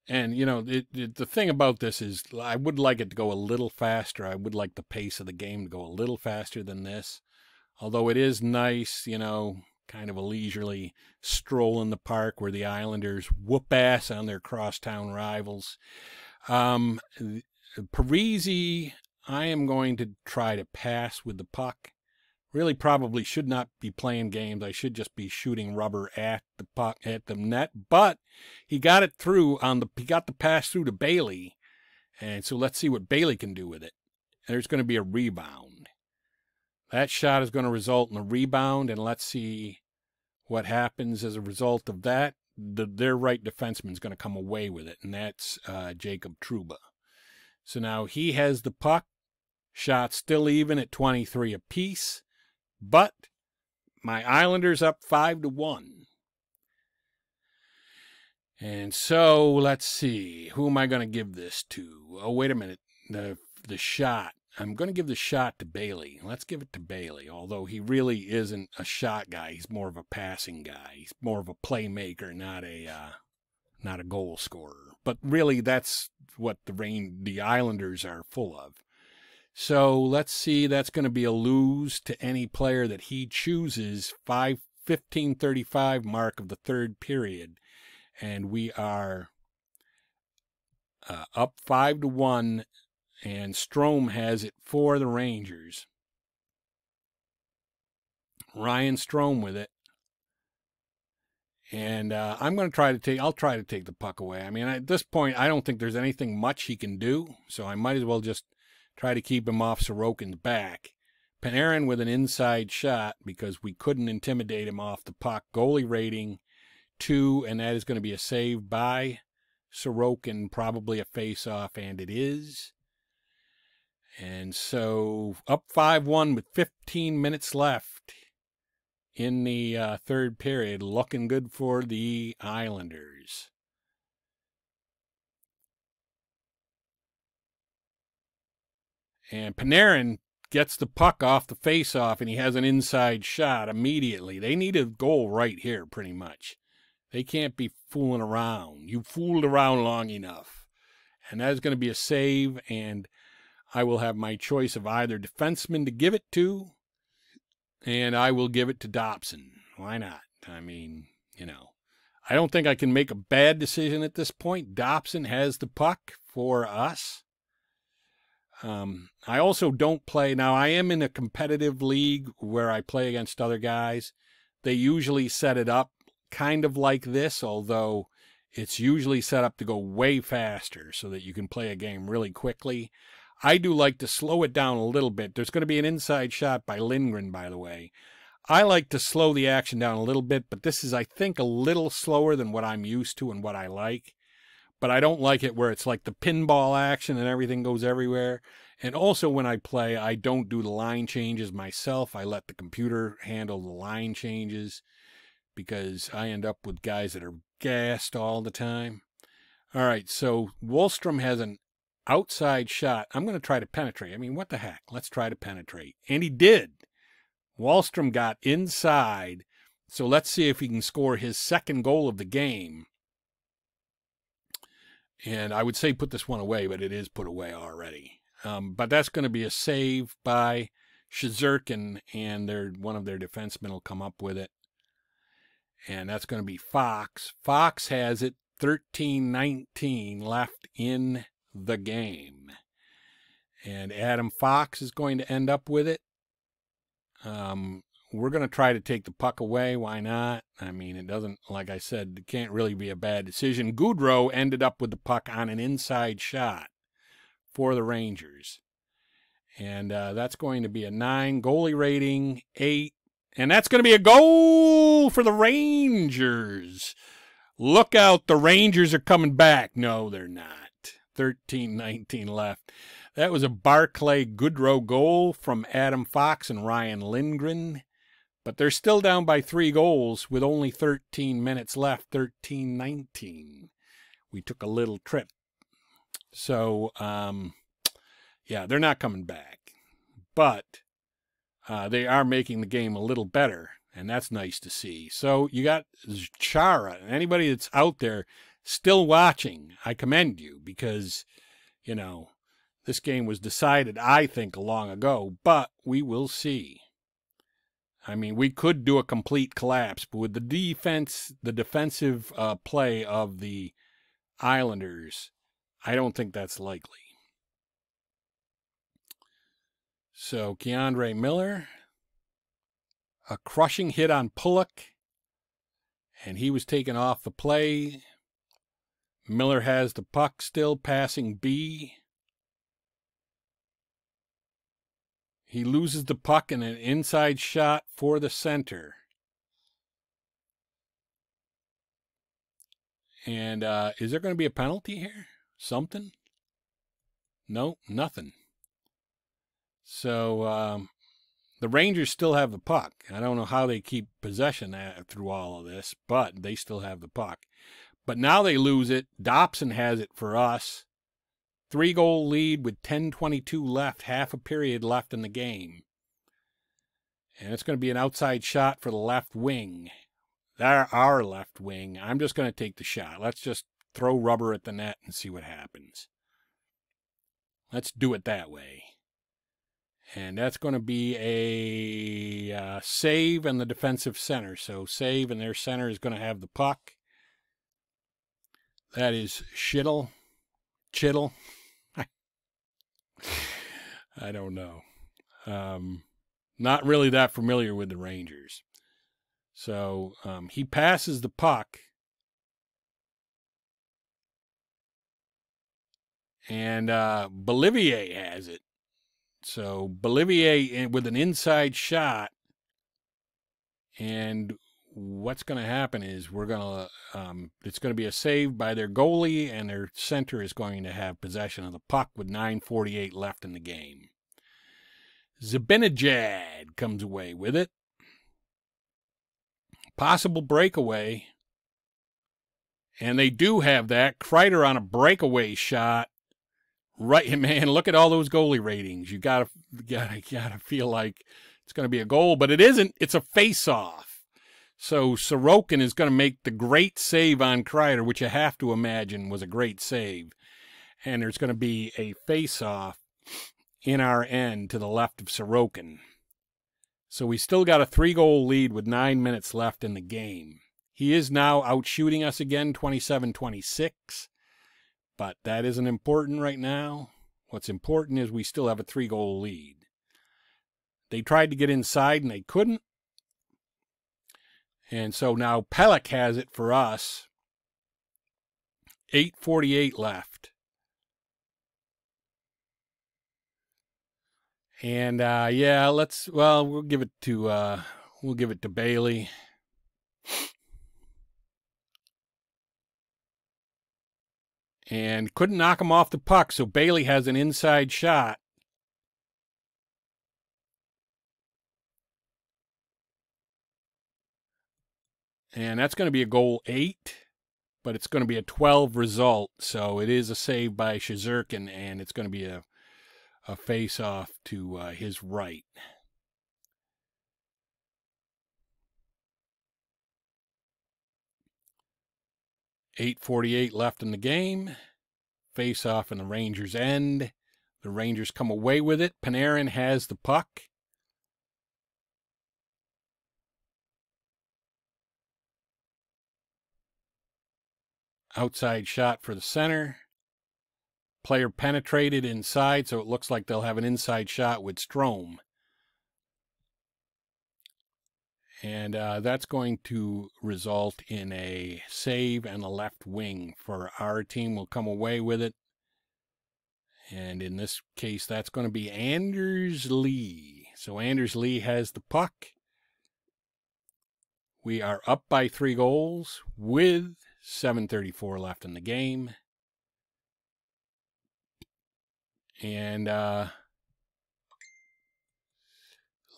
And you know, it, it, the thing about this is, I would like it to go a little faster. I would like the pace of the game to go a little faster than this. Although it is nice, you know, kind of a leisurely stroll in the park where the Islanders whoop ass on their crosstown rivals. Um, Parise, I am going to try to pass with the puck. Really, probably should not be playing games. I should just be shooting rubber at the puck at the net. But he got it through on the. He got the pass through to Bailey, and so let's see what Bailey can do with it. There's going to be a rebound. That shot is going to result in a rebound, and let's see what happens as a result of that. The, their right defenseman is going to come away with it, and that's uh, Jacob Trouba. So now he has the puck. Shot still even at 23 apiece. But my Islanders up 5 to 1. And so let's see. Who am I going to give this to? Oh, wait a minute. The the shot. I'm going to give the shot to Bailey. Let's give it to Bailey, although he really isn't a shot guy. He's more of a passing guy. He's more of a playmaker, not a uh, not a goal scorer. But really, that's what the rain the Islanders are full of. So let's see. That's going to be a lose to any player that he chooses. Five fifteen thirty five mark of the third period, and we are uh, up five to one and Strome has it for the Rangers. Ryan Strome with it. And uh, I'm going to try to take, I'll try to take the puck away. I mean, at this point, I don't think there's anything much he can do. So I might as well just try to keep him off Sorokin's back. Panarin with an inside shot because we couldn't intimidate him off the puck. Goalie rating two, and that is going to be a save by Sorokin, probably a face off, and it is. And so up 5 1 with 15 minutes left in the uh, third period, looking good for the Islanders. And Panarin gets the puck off the faceoff and he has an inside shot immediately. They need a goal right here, pretty much. They can't be fooling around. You fooled around long enough. And that is going to be a save. And I will have my choice of either defenseman to give it to, and I will give it to Dobson. Why not? I mean, you know, I don't think I can make a bad decision at this point. Dobson has the puck for us. Um, I also don't play now. I am in a competitive league where I play against other guys. They usually set it up kind of like this, although it's usually set up to go way faster so that you can play a game really quickly. I do like to slow it down a little bit. There's going to be an inside shot by Lindgren, by the way. I like to slow the action down a little bit, but this is, I think, a little slower than what I'm used to and what I like. But I don't like it where it's like the pinball action and everything goes everywhere. And also, when I play, I don't do the line changes myself. I let the computer handle the line changes because I end up with guys that are gassed all the time. All right, so Wahlstrom has an outside shot. I'm going to try to penetrate. I mean, what the heck? Let's try to penetrate. And he did. Wahlstrom got inside. So let's see if he can score his second goal of the game. And I would say put this one away, but it is put away already. Um, but that's going to be a save by Sherzirkin, and their one of their defensemen will come up with it. And that's going to be Fox. Fox has it 13 19 left in the game. And Adam Fox is going to end up with it. Um, we're going to try to take the puck away. Why not? I mean, it doesn't, like I said, it can't really be a bad decision. Goodrow ended up with the puck on an inside shot for the Rangers. And uh, that's going to be a nine goalie rating, eight. And that's going to be a goal for the Rangers. Look out, the Rangers are coming back. No, they're not. 13 19 left. That was a Barclay Goodrow goal from Adam Fox and Ryan Lindgren. But they're still down by three goals with only 13 minutes left, 13 19. We took a little trip. So, um, yeah, they're not coming back. But uh, they are making the game a little better, and that's nice to see. So you got Chara. And anybody that's out there still watching, I commend you because, you know, this game was decided, I think, long ago, but we will see. I mean, we could do a complete collapse, but with the defense, the defensive uh, play of the Islanders, I don't think that's likely. So, K'Andre Miller, a crushing hit on Pulock, and he was taken off the play. Miller has the puck still passing B. He loses the puck in an inside shot for the center. And uh, is there going to be a penalty here? Something? No, nothing. So um, the Rangers still have the puck. I don't know how they keep possession through all of this, but they still have the puck. But now they lose it. Dobson has it for us. Three goal lead with 10:22 left, half a period left in the game. And it's going to be an outside shot for the left wing. They're our left wing. I'm just going to take the shot. Let's just throw rubber at the net and see what happens. Let's do it that way. And that's going to be a uh, save in the defensive center. So save and their center is going to have the puck. That is Shittle. Chittle. I don't know. Um, not really that familiar with the Rangers. So um, he passes the puck. And uh, Beauvillier has it. So Beauvillier with an inside shot. And what's going to happen is we're going to um, it's going to be a save by their goalie and their center is going to have possession of the puck with 9:48 left in the game. Zibanejad comes away with it. Possible breakaway. And they do have that. Kreider on a breakaway shot. Right, (laughs) man, look at all those goalie ratings. You gotta gotta gotta feel like it's gonna be a goal, but it isn't. It's a face off. So Sorokin is going to make the great save on Kreider, which you have to imagine was a great save. And there's going to be a face-off in our end to the left of Sorokin. So we still got a three-goal lead with nine minutes left in the game. He is now out shooting us again, 27-26. But that isn't important right now. What's important is we still have a three-goal lead. They tried to get inside and they couldn't. And so now Pelech has it for us. 848 left. And uh, yeah, let's well, we'll give it to uh, we'll give it to Bailey. And couldn't knock him off the puck, so Bailey has an inside shot. And that's going to be a goal eight, but it's going to be a 12 result. So it is a save by Sherzirkin, and it's going to be a, a face off to uh, his right. Eight forty-eight left in the game, face off in the Rangers' end. The Rangers come away with it. Panarin has the puck. Outside shot for the center. Player penetrated inside, so it looks like they'll have an inside shot with Strome. And uh, that's going to result in a save and a left wing for our team. will come away with it. And in this case, that's going to be Anders Lee. So Anders Lee has the puck. We are up by three goals with 734 left in the game. And uh,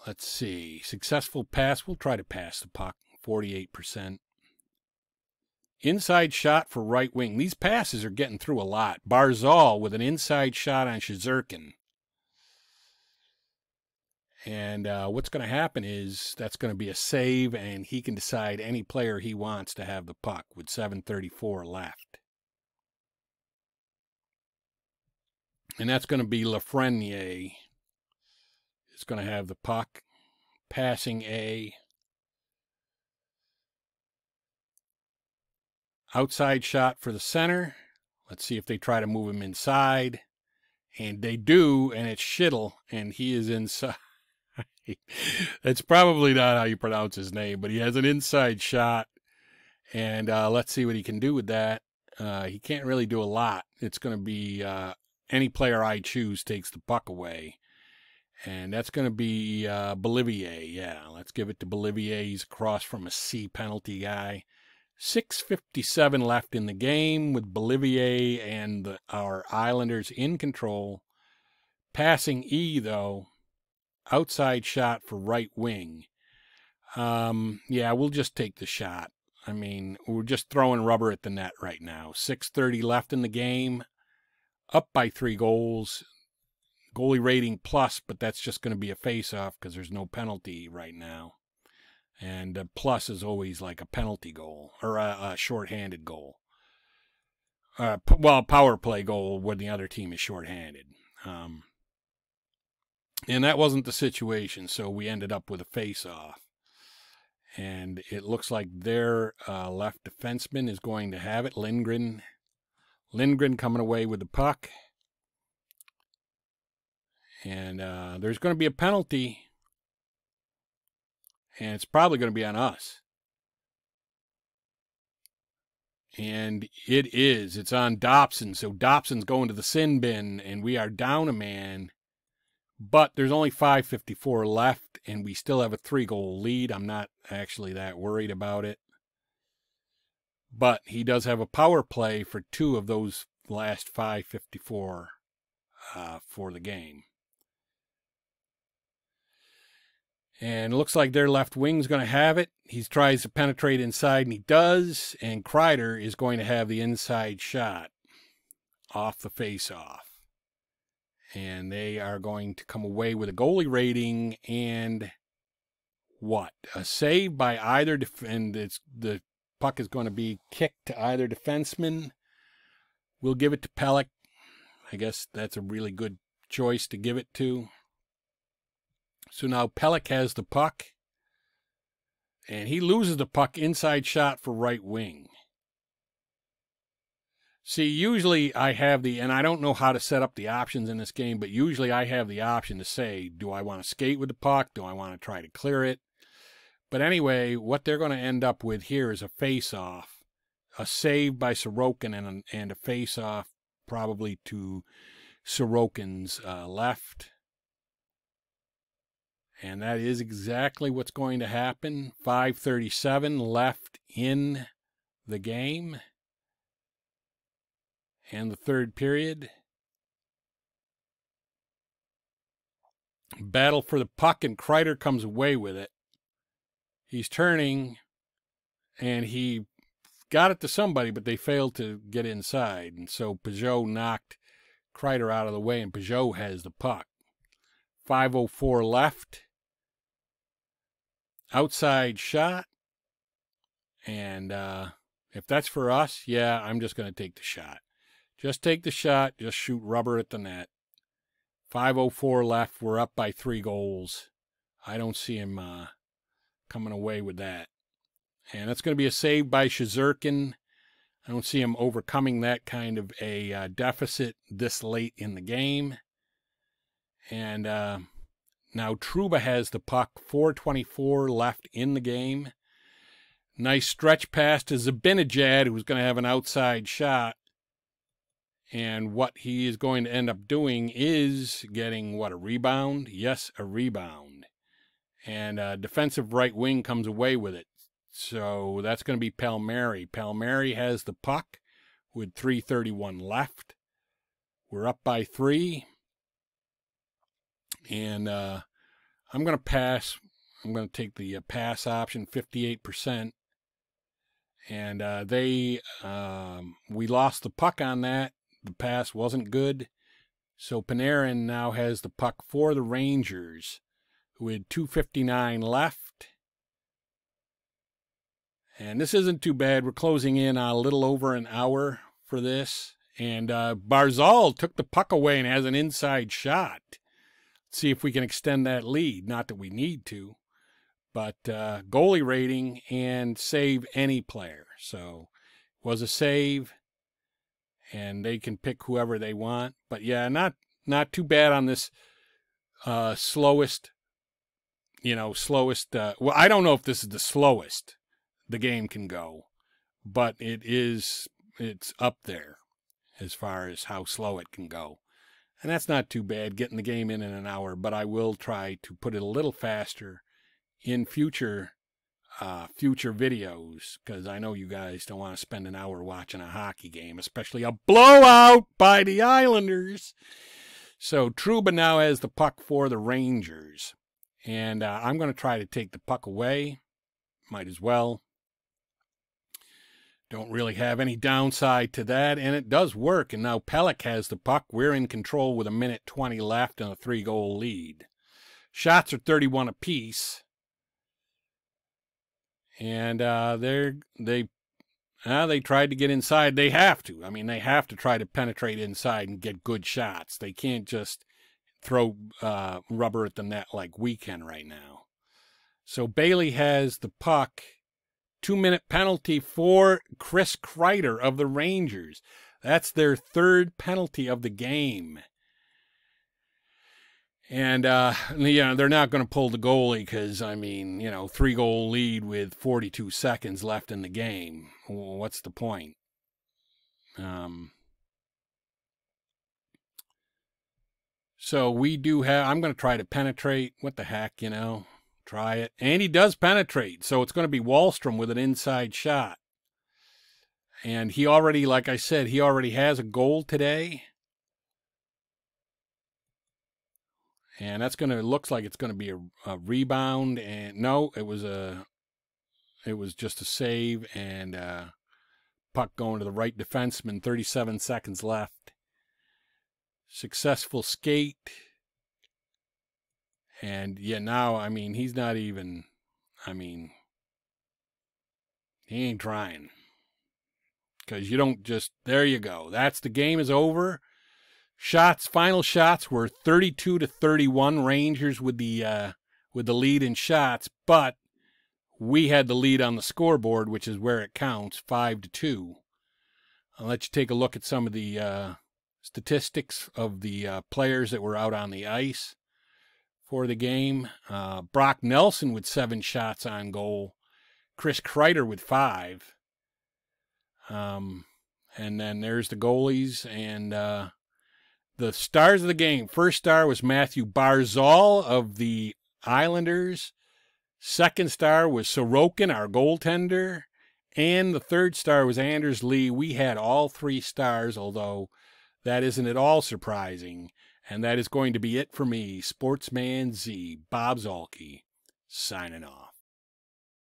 let's see. Successful pass. We'll try to pass the puck. 48%. Inside shot for right wing. These passes are getting through a lot. Barzal with an inside shot on Shesterkin. And uh, what's going to happen is that's going to be a save, and he can decide any player he wants to have the puck with 7.34 left. And that's going to be Lafreniere. It's going to have the puck. Passing A. Outside shot for the center. Let's see if they try to move him inside. And they do, and it's Schittle, and he is inside. That's probably not how you pronounce his name, but he has an inside shot. And uh, let's see what he can do with that. Uh, he can't really do a lot. It's going to be uh, any player I choose takes the puck away. And that's going to be uh, Beauvillier. Yeah, let's give it to Beauvillier. He's across from a C penalty guy. 6.57 left in the game with Beauvillier and the, our Islanders in control. Passing E, though, outside shot for right wing. Um, yeah, we'll just take the shot. I mean, we're just throwing rubber at the net right now. 6.30 left in the game, up by three goals. Goalie rating plus, but that's just going to be a face off because there's no penalty right now. And uh, plus is always like a penalty goal or a, a shorthanded goal. Uh, well, power play goal when the other team is shorthanded. Um, and that wasn't the situation, so we ended up with a face off. And it looks like their uh, left defenseman is going to have it. Lindgren. Lindgren coming away with the puck. And uh, there's going to be a penalty. And it's probably going to be on us. And it is. It's on Dobson. So Dobson's going to the sin bin, and we are down a man but there's only 554 left, and we still have a three goal lead. I'm not actually that worried about it. But he does have a power play for two of those last 554 uh, for the game. And it looks like their left wing's going to have it. He tries to penetrate inside, and he does. And Kreider is going to have the inside shot off the face off and they are going to come away with a goalie rating and what a save by either def- and it's the puck is going to be kicked to either defenseman. We'll give it to Pelech. I guess that's a really good choice to give it to. So now Pelech has the puck, and he loses the puck inside shot for right wing. See, usually I have the, and I don't know how to set up the options in this game, but usually I have the option to say, do I want to skate with the puck? Do I want to try to clear it? But anyway, what they're going to end up with here is a face off, a save by Sorokin and a, and a face off probably to Sorokin's uh, left. And that is exactly what's going to happen. 537 left in the game and the third period. Battle for the puck, and Kreider comes away with it. He's turning, and he got it to somebody, but they failed to get inside. And so Pageau knocked Kreider out of the way, and Pageau has the puck. 5.04 left. Outside shot. And uh, if that's for us, yeah, I'm just going to take the shot Just take the shot. Just shoot rubber at the net. 5.04 left. We're up by three goals. I don't see him uh, coming away with that. And that's going to be a save by Sherzkin. I don't see him overcoming that kind of a uh, deficit this late in the game. And uh, now Trouba has the puck. 424 left in the game. Nice stretch pass to Zibanejad, who's going to have an outside shot. And what he is going to end up doing is getting, what, a rebound? Yes, a rebound. And uh, defensive right wing comes away with it. So that's going to be Palmieri. Palmieri has the puck with 331 left. We're up by three. And uh, I'm going to pass. I'm going to take the uh, pass option, 58%. And uh, they, um, we lost the puck on that. The pass wasn't good. So Panarin now has the puck for the Rangers, who had 259 left. And this isn't too bad. We're closing in on a little over an hour for this. And uh, Barzal took the puck away and has an inside shot. Let's see if we can extend that lead. Not that we need to, but uh, goalie rating and save any player. So was a save, and they can pick whoever they want. But yeah, not not too bad on this uh, slowest. You know, slowest. Uh, well, I don't know if this is the slowest the game can go, but it is it's up there as far as how slow it can go. And that's not too bad getting the game in in an hour, but I will try to put it a little faster in future uh, future videos because I know you guys don't want to spend an hour watching a hockey game, especially a blowout by the Islanders. So Trouba now has the puck for the Rangers, and uh, I'm going to try to take the puck away. Might as well. Don't really have any downside to that, and it does work. And now Pelech has the puck. We're in control with a minute 20 left and a three goal lead. Shots are 31 apiece. And uh, they're, they uh, they tried to get inside. They have to. I mean, they have to try to penetrate inside and get good shots. They can't just throw uh, rubber at the net like we can right now. So Bailey has the puck two minute penalty for Chris Kreider of the Rangers. That's their third penalty of the game. And, uh, you know, they're not going to pull the goalie because, I mean, you know, three goal lead with 42 seconds left in the game. what's the point? Um, so we do have, I'm going to try to penetrate. What the heck, you know? Try it. And he does penetrate. So it's going to be Wahlstrom with an inside shot. And he already, like I said, he already has a goal today. And that's going to, looks like it's going to be a, a rebound. And no, it was a, it was just a save and uh, puck going to the right defenseman. 37 seconds left. Successful skate. And yeah, now, I mean, he's not even, I mean, he ain't trying. Because you don't just, there you go. That's the game is over. Shots, final shots were 32 to 31 Rangers with the, uh, with the lead in shots, but we had the lead on the scoreboard, which is where it counts, 5 to 2. I'll let you take a look at some of the uh, statistics of the uh, players that were out on the ice for the game. Uh, Brock Nelson with seven shots on goal. Chris Kreider with five. Um, and then there's the goalies and uh, the stars of the game. First star was Mathew Barzal of the Islanders. Second star was Sorokin, our goaltender. And the third star was Anders Lee. We had all three stars, although that isn't at all surprising. And that is going to be it for me, Sportsman Z, Bob Zuhlke, signing off.